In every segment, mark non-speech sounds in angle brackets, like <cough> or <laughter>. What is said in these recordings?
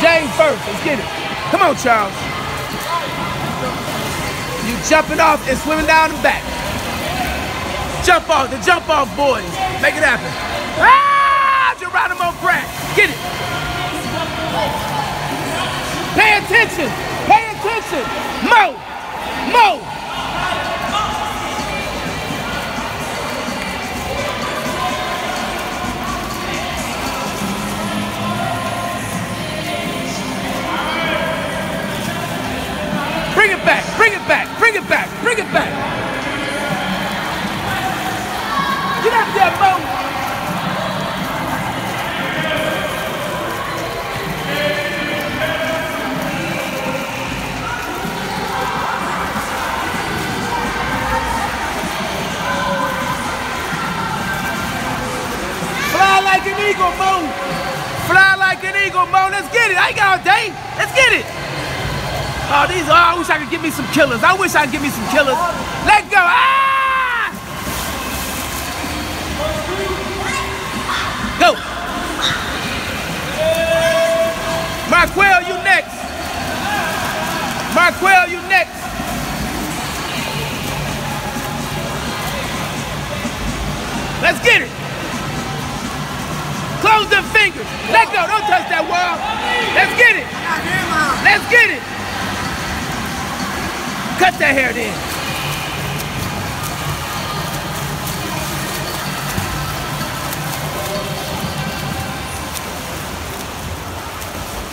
James first. Let's get it. Come on, Charles. You jumping off and swimming down the back. Jump off, the jump off boys. Make it happen. Ah, Geronimo Pratt. Get it. Pay attention. Pay attention. Mo. Mo. Bring it back, bring it back, bring it back. Get up there, Mo. Fly like an eagle, Mo. Fly like an eagle, Mo. Let's get it. I got all day. Let's get it. Oh, these oh, I wish I could give me some killers. I wish I could give me some killers. Let go. Ah! Go. Marquell, you next. Marquell, you next. Let's get it. Close them fingers. Let go. Don't touch that wall. Let's get it. Let's get it. Cut that hair then.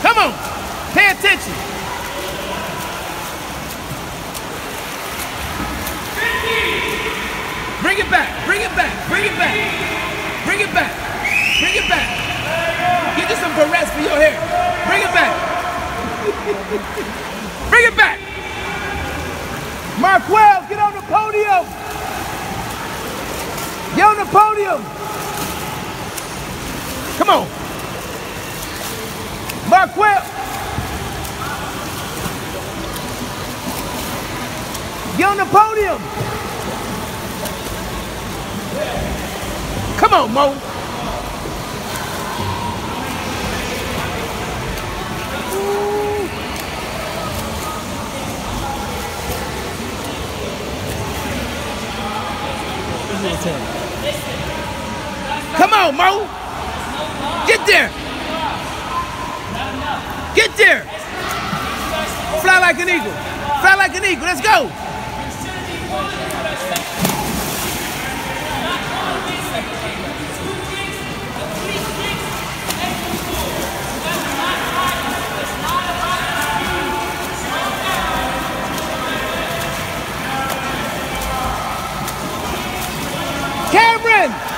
Come on. Pay attention. Bring it back. Bring it back. Bring it back. Bring it back. Bring it back. Get you some barrettes for your hair. Bring it back. <laughs> Bring it back. Marquell, get on the podium. Get on the podium. Come on. Marquell. Get on the podium. Come on, Mo. Come on, Mo. Get there. Get there. Fly like an eagle. Fly like an eagle. Let's go.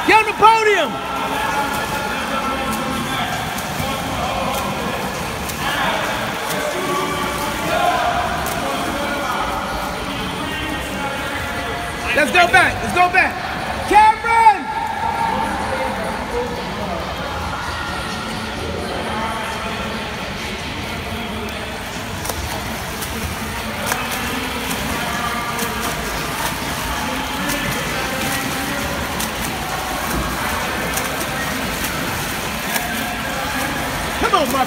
Get on the podium. Let's go back. Let's go back.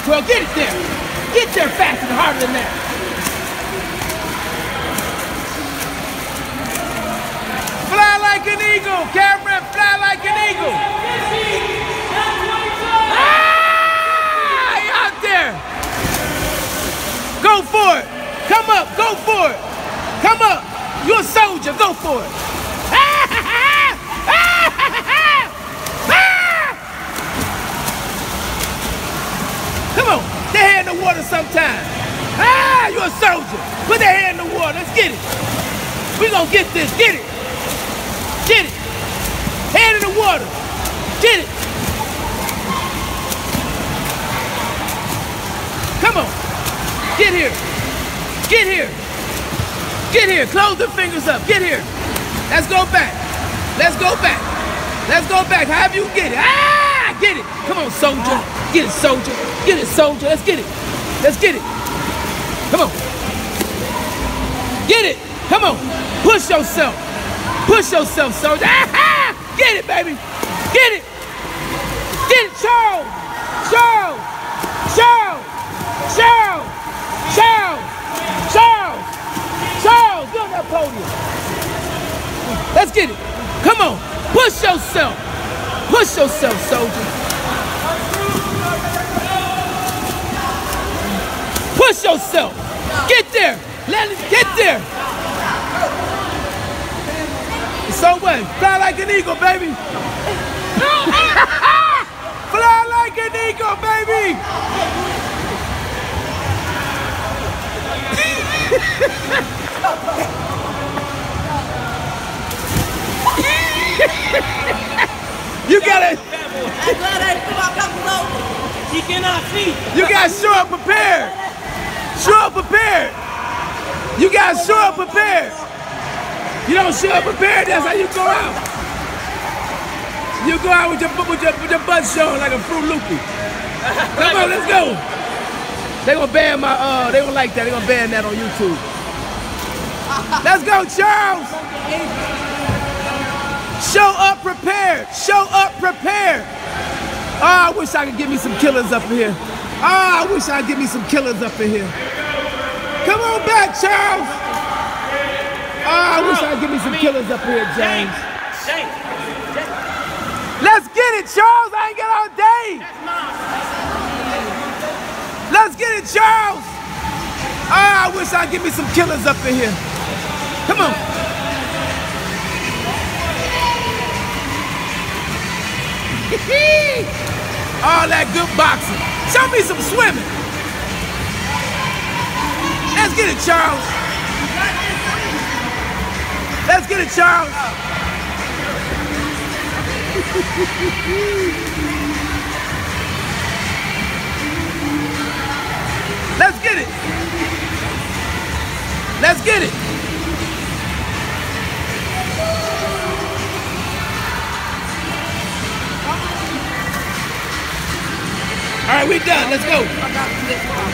12. Get it there. Get there faster and harder than that. Fly like an eagle, Cameron. Fly like an eagle. Ah, out there. Go for it. Come up. Go for it. Come up. You're a soldier. Go for it. Come on. Their hand in the water sometime. Ah, you're a soldier. Put their hand in the water. Let's get it. We gonna get this. Get it. Get it. Hand in the water. Get it. Come on. Get here. Get here. Get here. Close the fingers up. Get here. Let's go back. Let's go back. Let's go back. However you get it. Ah, get it. Come on, soldier. Get it, soldier. Get it, soldier. Let's get it. Let's get it. Come on. Get it. Come on. Push yourself. Push yourself, soldier. Ah, ah. Get it, baby. Get it. Get it, Charles. Charles. Charles. Charles. Charles. Charles. Charles. Get on that podium. Let's get it. Come on. Push yourself. Push yourself, soldier. Push yourself. Get there. Let it get there. So what? Fly like an eagle, baby. <laughs> Fly like an eagle, baby. <laughs> you gotta, I'm glad I put my couple over. She cannot see. you gotta show up prepared. Show up prepared. You gotta show up prepared. You don't show up prepared, that's how you go out. You go out with your with your, with your butt showing like a Fruit Loopy. Come on, let's go. They gonna ban my uh they gonna like that, they gonna ban that on YouTube. Let's go, Charles! Show up prepared. Show up prepared. Oh, I wish I could get me some killers up in here. Oh, I wish I could get me some killers up in here. Come on back, Charles. Oh, I wish I'd get me some killers up here, James. Let's get it, Charles. I ain't got all day. Let's get it, Charles. Oh, I wish I'd get me some killers up in here. Come on. <laughs> All that good boxing. Show me some swimming. Let's get it, Charles. Let's get it, Charles. Let's get it. Let's get it. All right, we're done. Let's go.